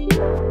you.